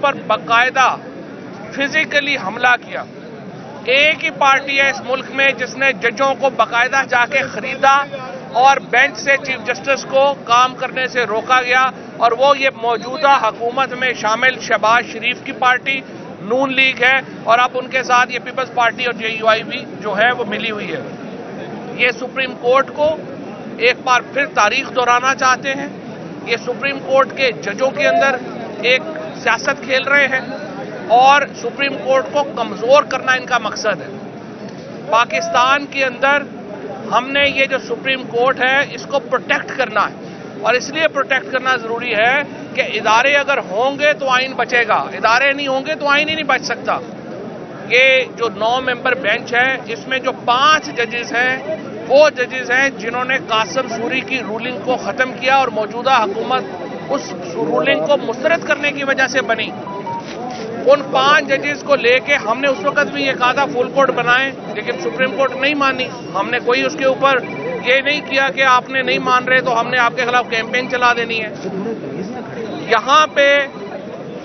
ऊपर बाकायदा फिजिकली हमला किया। एक ही पार्टी है इस मुल्क में जिसने जजों को बाकायदा जाके खरीदा और बेंच से चीफ जस्टिस को काम करने से रोका गया और वो ये मौजूदा हुकूमत में शामिल शहबाज शरीफ की पार्टी, नून लीग है और अब उनके साथ ये पीपल्स पार्टी और जेयूआई भी जो है वो मिली हुई है। ये सुप्रीम कोर्ट को एक बार फिर तारीख दोहराना चाहते हैं। ये सुप्रीम कोर्ट के जजों के अंदर एक सियासत खेल रहे हैं और सुप्रीम कोर्ट को कमज़ोर करना इनका मकसद है। पाकिस्तान के अंदर हमने ये जो सुप्रीम कोर्ट है, इसको प्रोटेक्ट करना है और इसलिए प्रोटेक्ट करना ज़रूरी है कि इदारे अगर होंगे तो आइन बचेगा। इदारे नहीं होंगे तो आइन ही नहीं बच सकता। ये जो नौ मेंबर बेंच है, इसमें जो पाँच जजेस हैं, वो जजेस हैं जिन्होंने कासम सूरी की रूलिंग को खत्म किया और मौजूदा हुकूमत उस रूलिंग को मुस्तरद करने की वजह से बनी। उन पाँच जजेस को लेके हमने उस वक्त भी ये कहा था फुल कोर्ट बनाए, लेकिन सुप्रीम कोर्ट नहीं मानी। हमने कोई उसके ऊपर ये नहीं किया कि आपने नहीं मान रहे तो हमने आपके खिलाफ कैंपेन चला देनी है। यहाँ पे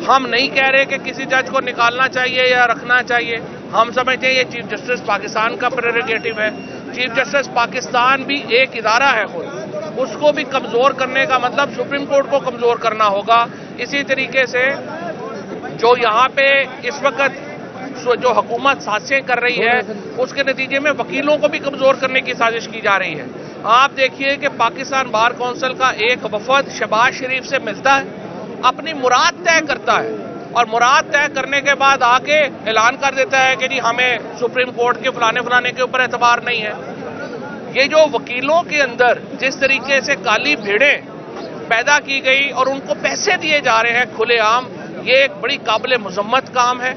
हम नहीं कह रहे कि किसी जज को निकालना चाहिए या रखना चाहिए। हम समझते हैं ये चीफ जस्टिस पाकिस्तान का प्रेरोगेटिव है। चीफ जस्टिस पाकिस्तान भी एक इदारा है खुद। उसको भी कमज़ोर करने का मतलब सुप्रीम कोर्ट को कमज़ोर करना होगा। इसी तरीके से जो यहाँ पे इस वक्त जो हुकूमत साजिशें कर रही है, उसके नतीजे में वकीलों को भी कमज़ोर करने की साजिश की जा रही है। आप देखिए कि पाकिस्तान बार काउंसिल का एक वफद शबाज शरीफ से मिलता है, अपनी मुराद तय करता है और मुराद तय करने के बाद आके ऐलान कर देता है कि जी, हमें सुप्रीम कोर्ट के फलाने फलाने के ऊपर एतबार नहीं है। ये जो वकीलों के अंदर जिस तरीके से काली भीड़ें पैदा की गई और उनको पैसे दिए जा रहे हैं खुलेआम, ये एक बड़ी काबिल मजम्मत काम है।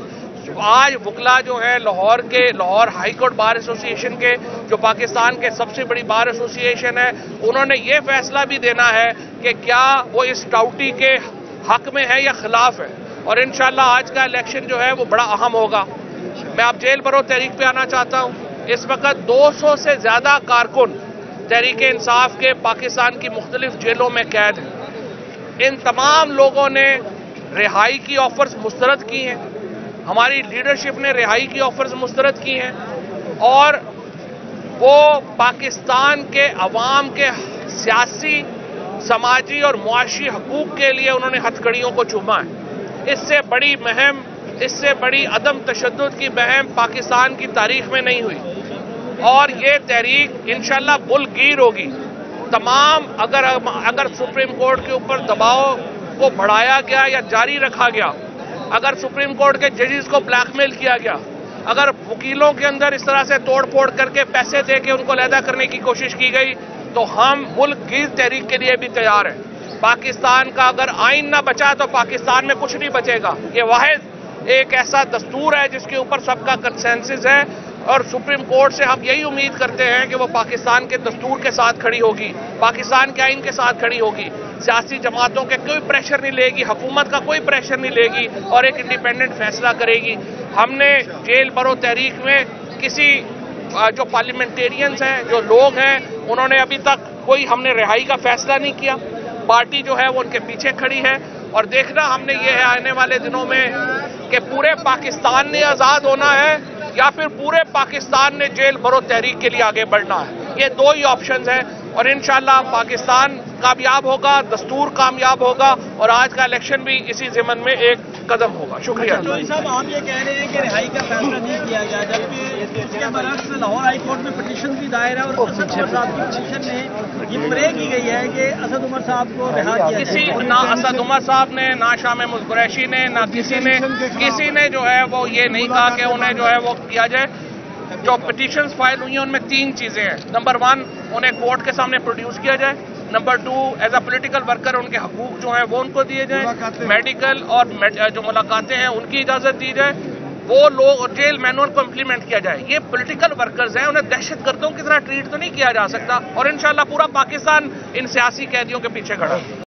आज वकला जो है लाहौर के, लाहौर हाईकोर्ट बार एसोसिएशन के, जो पाकिस्तान के सबसे बड़ी बार एसोसिएशन है, उन्होंने ये फैसला भी देना है कि क्या वो इस टाउटी के हक में है या खिलाफ है। और इनशाला आज का इलेक्शन जो है वो बड़ा अहम होगा। मैं आप जेल भरो तहरीक पे आना चाहता हूँ। इस वक्त 200 से ज़्यादा कारकुन तहरीक इंसाफ के पाकिस्तान की मुख्तलिफ़ जेलों में कैद हैं। इन तमाम लोगों ने रिहाई की ऑफर्स मुस्तरद की हैं। हमारी लीडरशिप ने रिहाई की ऑफर्स मुस्तरद की हैं। और वो पाकिस्तान के अवाम के सियासी, समाजी और मुआशी हकूक के लिए उन्होंने हथकड़ियों को चूमा है। इससे बड़ी महम, इससे बड़ी अदम तशद की महम पाकिस्तान की तारीख में नहीं हुई। और ये तहरीक इनशाला बुलगीर होगी। तमाम अगर अगर सुप्रीम कोर्ट के ऊपर दबाव को बढ़ाया गया या जारी रखा गया, अगर सुप्रीम कोर्ट के जजेस को ब्लैकमेल किया गया, अगर वकीलों के अंदर इस तरह से तोड़ फोड़ करके पैसे दे के उनको लैदा करने की कोशिश की गई तो हम मुल्क की तहरीक के लिए भी तैयार हैं। पाकिस्तान का अगर आइन ना बचा तो पाकिस्तान में कुछ नहीं बचेगा। ये वाहिद एक ऐसा दस्तूर है जिसके ऊपर सबका कंसेंसिस है। और सुप्रीम कोर्ट से हम यही उम्मीद करते हैं कि वो पाकिस्तान के दस्तूर के साथ खड़ी होगी, पाकिस्तान के आइन के साथ खड़ी होगी। सियासी जमातों के कोई प्रेशर नहीं लेगी, हुकूमत का कोई प्रेशर नहीं लेगी और एक इंडिपेंडेंट फैसला करेगी। हमने जेल बरो तहरीक में किसी जो पार्लियामेंटेरियंस हैं, जो लोग हैं, उन्होंने अभी तक कोई हमने रिहाई का फैसला नहीं किया। पार्टी जो है वो उनके पीछे खड़ी है और देखना हमने ये है, आने वाले दिनों में कि पूरे पाकिस्तान ने आज़ाद होना है। या फिर पूरे पाकिस्तान ने जेल भरो तहरीक के लिए आगे बढ़ना है। ये दो ही ऑप्शन हैं और इंशाल्लाह पाकिस्तान कामयाब होगा, दस्तूर कामयाब होगा और आज का इलेक्शन भी इसी जिमन में एक कदम होगा। शुक्रिया। साहब आप ये कह रहे हैं कि रिहाई का फैसला नहीं किया गया जबकि इसके बरक्स लाहौर हाई कोर्ट में पटिशन भी दायर है और असद उमर साहब की पटिशन में ये प्रे की गई है कि असद उमर साहब को रिहा किया किसी ना असद उमर साहब ने ना शाम मुस्कुरैशी ने ना किसी ने किसी ने जो है वो ये नहीं कहा कि उन्हें जो है वो किया जाए। जो पिटिशंस फ़ाइल हुई हैं उनमें तीन चीज़ें हैं। नंबर वन उन्हें कोर्ट के सामने प्रोड्यूस किया जाए। Number two as a political worker उनके हकूक जो हैं वो उनको दिए जाए। मेडिकल और जो मुलाकातें हैं उनकी इजाज़त दी जाए। वो लोग जेल मैनुअल को इंप्लीमेंट किया जाए। ये पॉलिटिकल वर्कर्स हैं उन्हें दहशत गर्दों की तरह ट्रीट तो नहीं किया जा सकता। और इंशाल्लाह पूरा पाकिस्तान इन सियासी कैदियों के पीछे खड़ा।